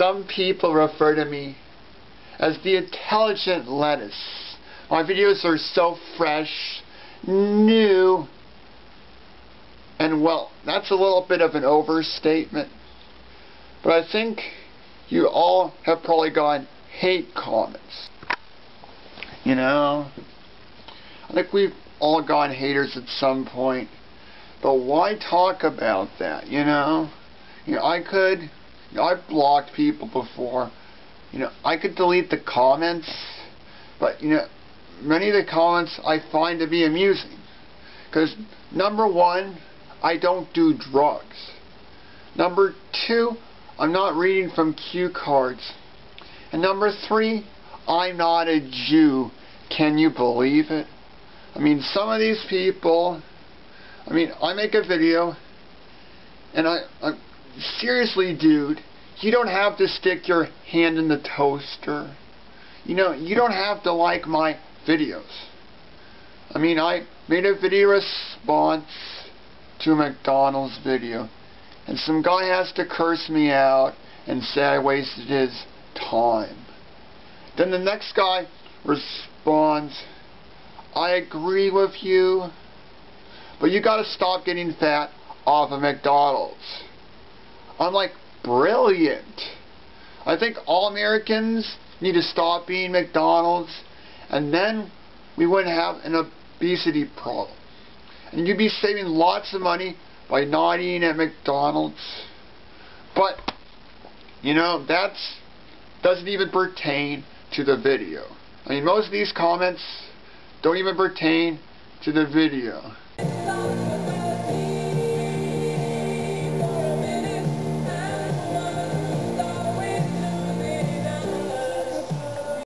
some people refer to me as the intelligent lettuce. My videos are so fresh, new, and well, that's a little bit of an overstatement. But I think you all have probably gotten hate comments. You know? I think we've all gotten haters at some point. But why talk about that, you know? You know, I could, I've blocked people before. You know, I could delete the comments, but, you know, many of the comments I find to be amusing. Because, number one, I don't do drugs. Number two, I'm not reading from cue cards. And number three, I'm not a Jew. Can you believe it? I mean, some of these people, I mean, I make a video, and I, I seriously, dude, you don't have to stick your hand in the toaster. You know, you don't have to like my videos. I mean, I made a video response to McDonald's video. And some guy has to curse me out and say I wasted his time. Then the next guy responds, I agree with you, but you gotta stop getting fat off of McDonald's. I'm like, brilliant. I think all Americans need to stop eating McDonald's, and then we wouldn't have an obesity problem. And you'd be saving lots of money by not eating at McDonald's. But, you know, that doesn't even pertain to the video. I mean, most of these comments don't even pertain to the video.